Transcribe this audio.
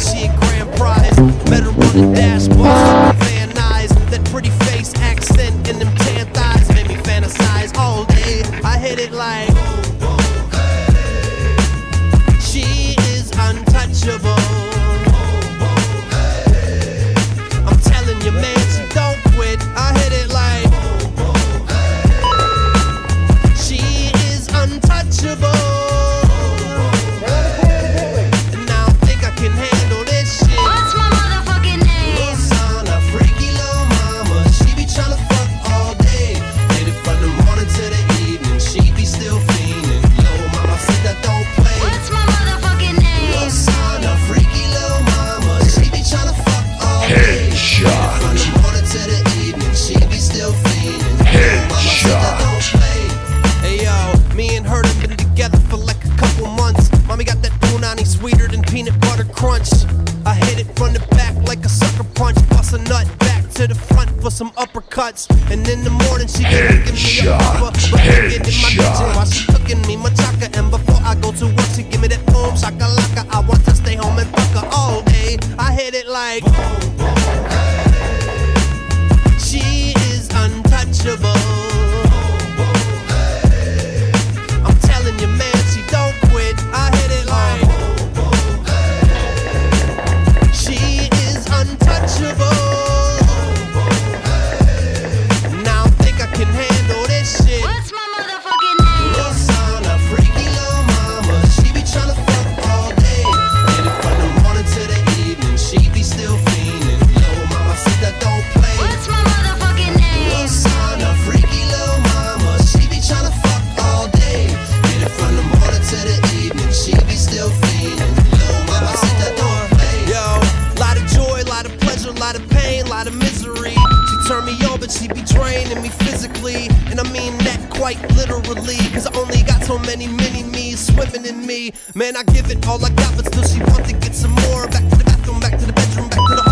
She a grand prize. Met her on the dash bus, fan eyes, that pretty face accent and them tan thighs made me fantasize all day. I hit it like. crunch. I hit it from the back like a sucker punch. Bust a nut back to the front for some uppercuts. And in the morning, she can give me a rubber. But I get in my kitchen while she cooking me machaca. And before I go to work, she give me that boom shakalaka. I want to stay home and fuck her all day. I hit it like boom. Lot of pain, lot of misery. She turned me on, but she be draining me physically. And I mean that quite literally. Cause I only got so many mini me's swimming in me. Man, I give it all I got, but still she want to get some more. Back to the bathroom, back to the bedroom, back to the